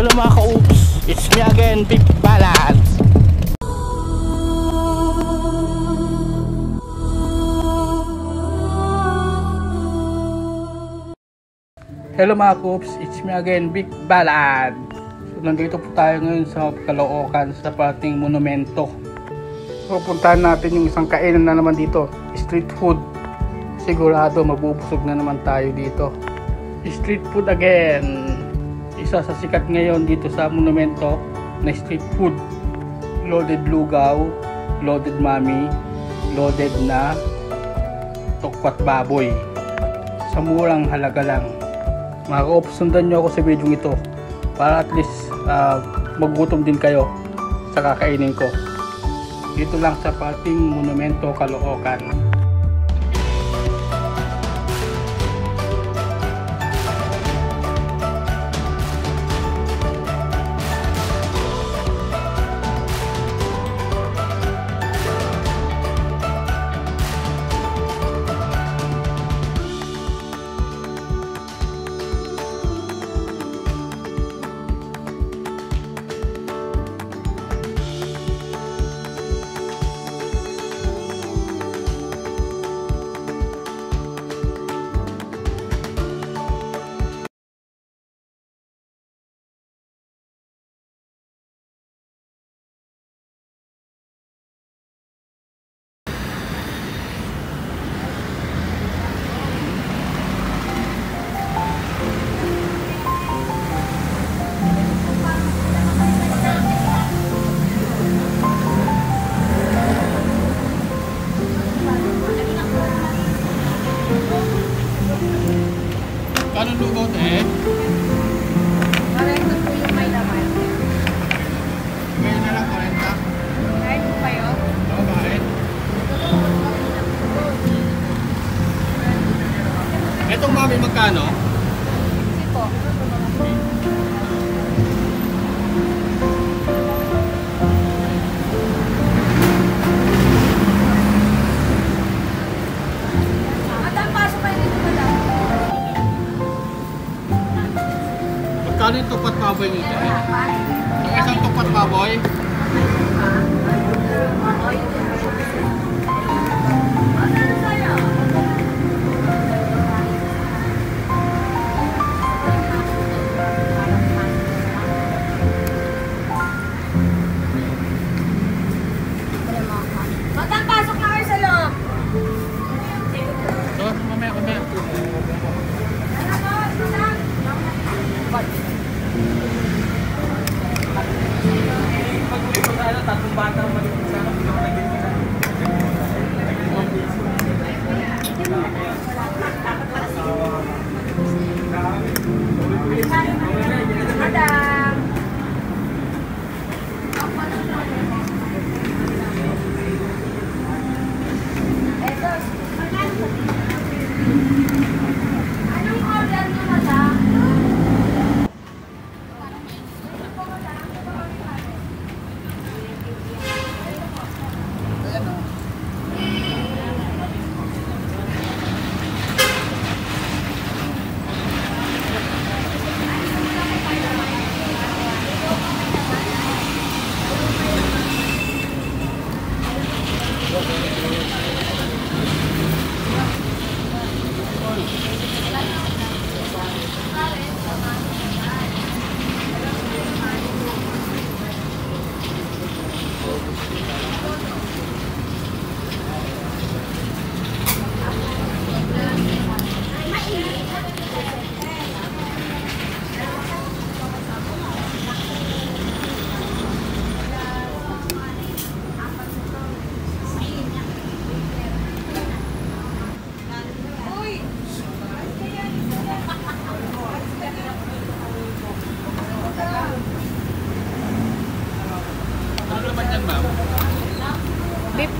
Hello mga ka-oops, it's me again, Big Balance. Hello mga ka-oops, it's me again, Big Balad. So nandito po tayo ngayon sa Caloocan sa pating monumento. So puntahan natin yung isang kainan na naman dito, street food. Sigurado mabubusog na naman tayo dito. Street food again isa sa sikat ngayon dito sa monumento na street food. Loaded lugaw, loaded mami, loaded na tokwat baboy. Sa murang halaga lang. Mga ka sundan nyo ako sa video ito para at least uh, magutom din kayo sa kakainin ko. Dito lang sa pating monumento Caloocan. Kano lugaw te? Parento po yung may laman. Ngayon na lang 40. Kahit po kayo. Oo, bakit? Itong mami magkano? Kasi po. Magkano yung tupat baboy nito? Ang isang tupat baboy? tá com bagulho.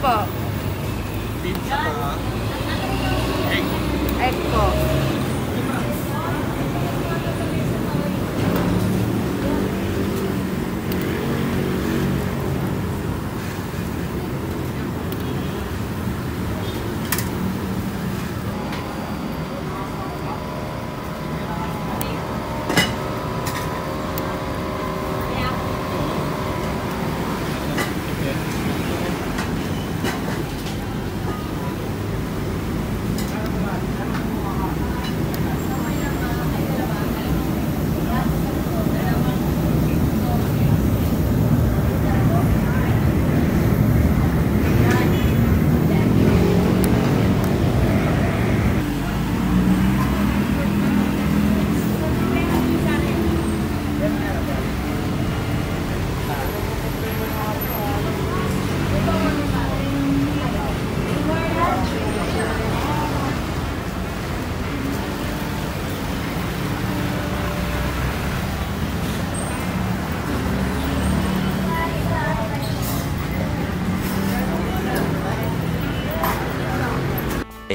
Po. Beef pa. Egg. Egg po.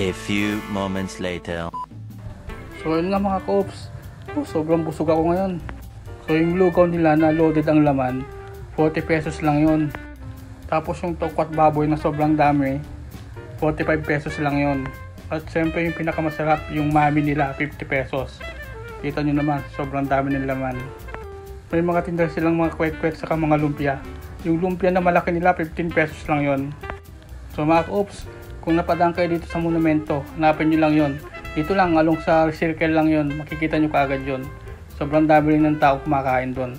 A few moments later. So yun nga mga koops, oh, sobrang busog ako ngayon. So yung lugaw nila na loaded ang laman, 40 pesos lang yun. Tapos yung tokwat baboy na sobrang dami, 45 pesos lang yun. At syempre yung pinakamasarap, yung mami nila, 50 pesos. Kita nyo naman, sobrang dami ng laman. May mga tinda silang mga kwek-kwek saka mga lumpia. Yung lumpia na malaki nila, 15 pesos lang yon. So mga oops, kung napadaan kayo dito sa monumento, hanapin nyo lang yon. Dito lang, along sa circle lang yon, makikita nyo kaagad yon. Sobrang dami rin ng tao kumakain doon.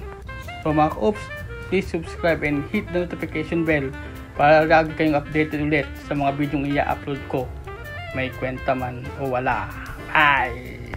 So mga oops, please subscribe and hit the notification bell para lagi kayong updated ulit sa mga videong i-upload ko. May kwenta man o wala. Bye!